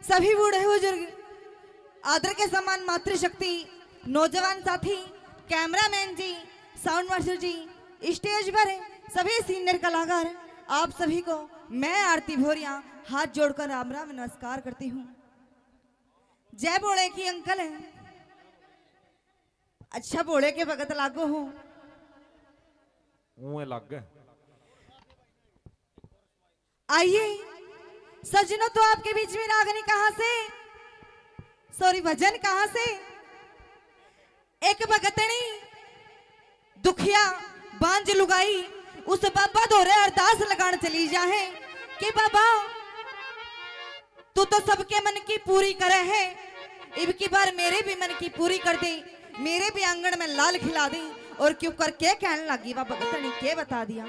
सभी बूढ़े बुज़ुर्ग आदर के समान मातृशक्ति नौजवान साथी cameraman ji sound master ji stage पर सभी सीनियर कलाकार आप सभी को मैं आरती भोरिया हाथ जोड़कर राम राम नमस्कार करती हूँ। जय बोले की अंकल है। अच्छा बोले के भगत लागो हूँ। लग आइए। सजनों तो आपके बीच में रागनी कहाँ से? सॉरी भजन कहाँ से? एक भगतनी, दुखिया, बांझ लुगाई, उस बाबा दोरे अरदास लगान चली जाए कि बाबा, तू तो सबके मन की पूरी करे है। इब की बार मेरे भी मन की पूरी कर दे। मेरे भी आँगन में लाल खिला दे। और क्यों कर के कहने लगी, बाबा भगतनी, के बता दिया?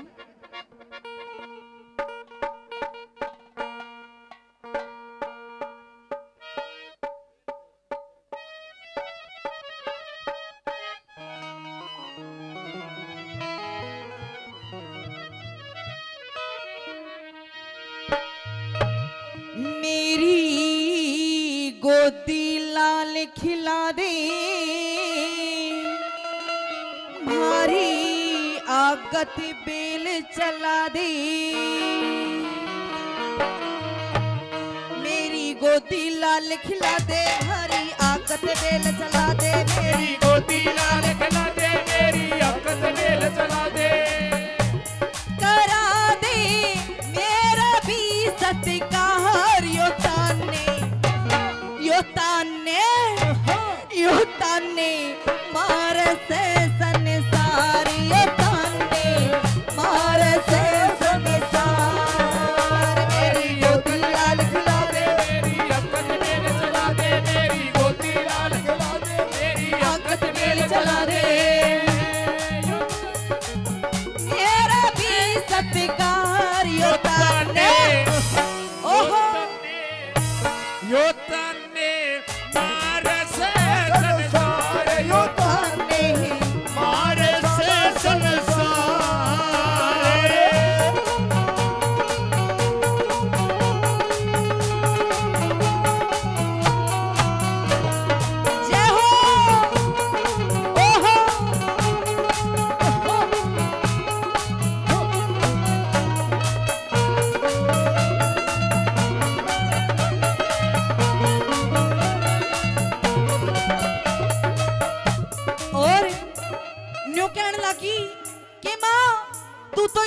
लाल खिला दे। भारी आगत बेल चला दे। मेरी गोदी लाल खिला दे, भारी आगत बेल चला दे। मेरी गोदी लाल खिला दे, मेरी अकत मेल चला दे। ताने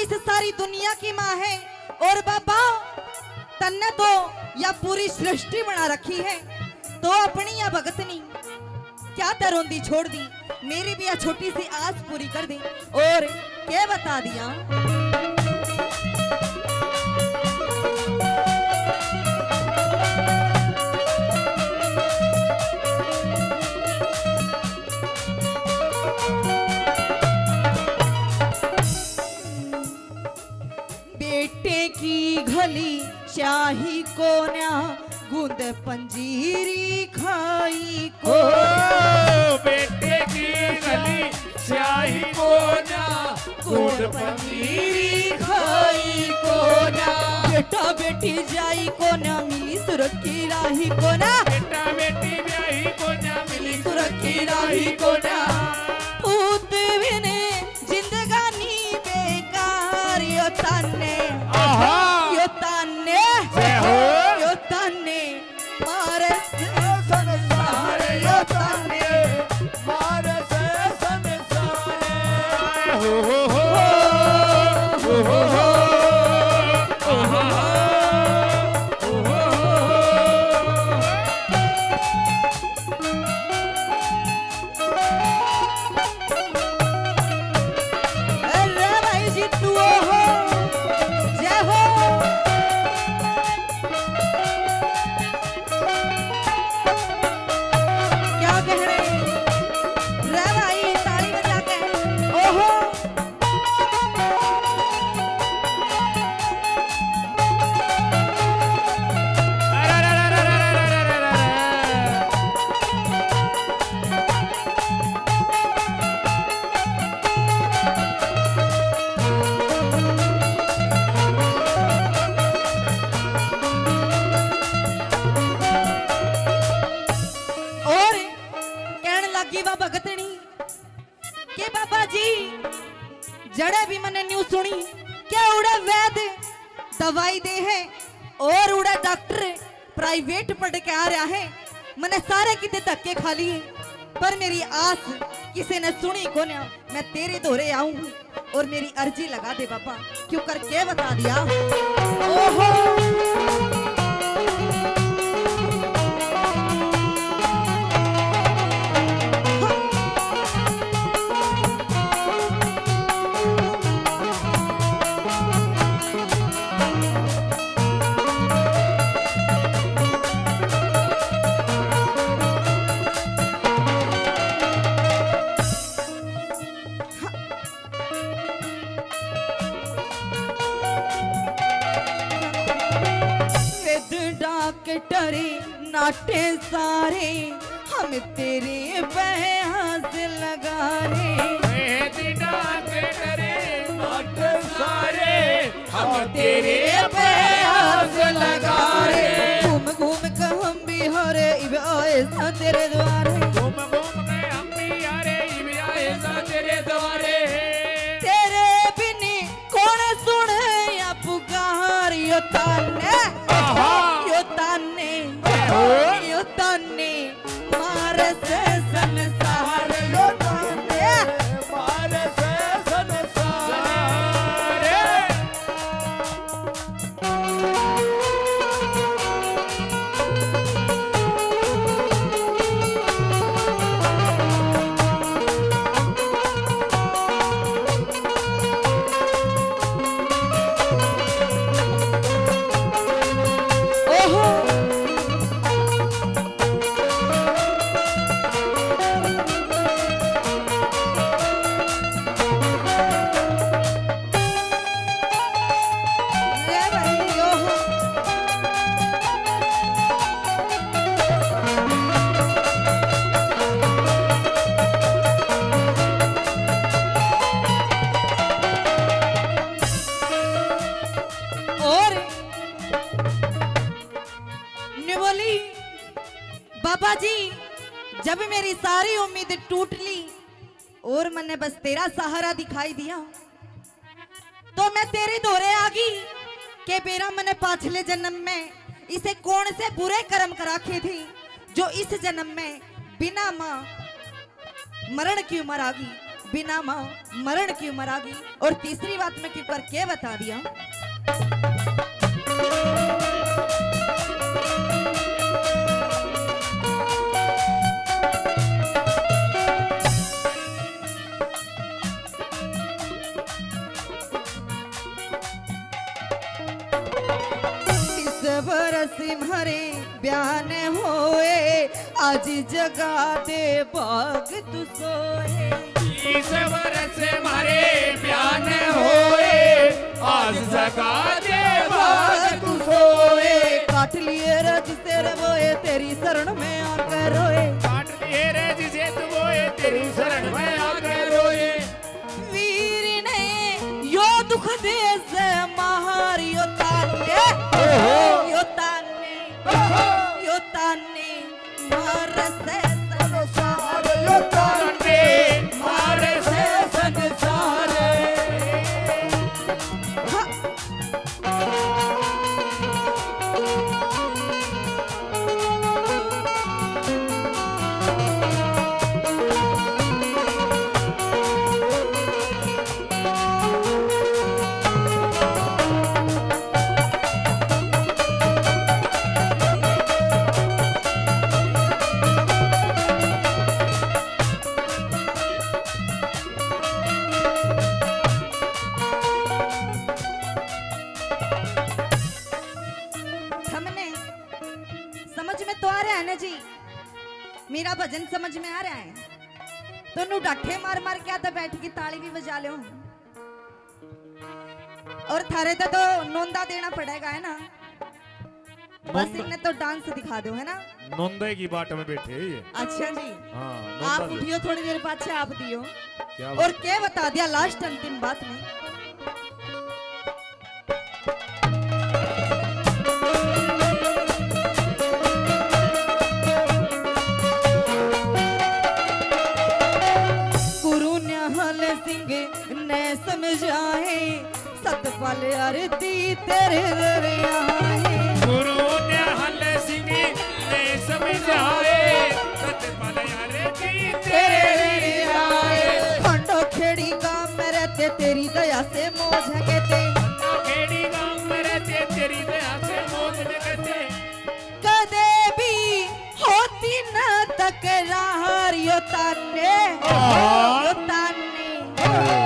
इस सारी दुनिया की माँ है और बाबा, तन्ने तो या पूरी सृष्टि बना रखी है। तो अपनी या भगतनी, क्या तरोंदी छोड़ दी? मेरी भी छोटी सी आस पूरी कर दी। और क्या बता दिया? शाही कोन्या गुंद पंजीरी खाई को। बेटे की गली स्याही को ना गुड़ पनीरी खाई कोना बेटा बेटी जाई कोना मिली सुरखी राही कोना बेटा बेटी ब्याही को ना मिली सुरखी राही कोना दवाई दे है। और उड़ा डॉक्टर प्राइवेट पढ़ के आ रहा है। मैंने सारे किते धक्के खा लिए। पर मेरी आस किसी ने सुनी को ना, मैं तेरे दोरे आऊँ। और मेरी अर्जी लगा दे बाबा, क्यों करके बता दिया? ओहो! डॉक्टर नाटे सारे हम तेरे बहस लगा रे हम तेरे बहस लगा रे घूम घूम कहम हम बिहार तेरे द्वारे। सारी टूट ली और मैंने बस तेरा सहारा दिखाई दिया। तो मैं तेरे दोरे आ गई के बेरा मैंने पाछले जन्म में इसे कौन से बुरे कर्म कराखे थे, जो इस जन्म में बिना माँ मरण की उम्र आ गई, बिना माँ मरण की उम्र आ गई। और तीसरी बात मैं क्यों करके बता दिया? आज जगा दे बाग तू सोए। इस बरस मारे बयान होए आज जगा दे बाग तू सोए। काट लिए रज तेरे बोए तेरी शरण में आकर रोए। काट लिए रे जिसे तू बोए तेरी शरण में आकर रोए। वीर ने यो दुख दे भजन समझ में आ रहा है? तो नु डाठे मार मार के आता बैठ के ताली भी बजा लो। और थारे तो, तो नोंदा देना पड़ेगा है ना? बस इन्हें तो डांस दिखा दो है ना? नोंदे की बाट में बैठे ये। अच्छा जी। हाँ आप उठियो थोड़ी देर बाद से आप दियो। और क्या बता दिया लास्ट अंतिम बात में? समझाए सतफल अरती तेरे दरिया गुरु ने हल सिंह ने समझाए सतफल अरती तेरे दरिया खंडो खेड़ी गाँव में रहते तेरी दया से मोज कहते खेड़ी गाँव में रहते तेरी दया से मोज कहते कदे भी होती न तकरार यो तने यो oh,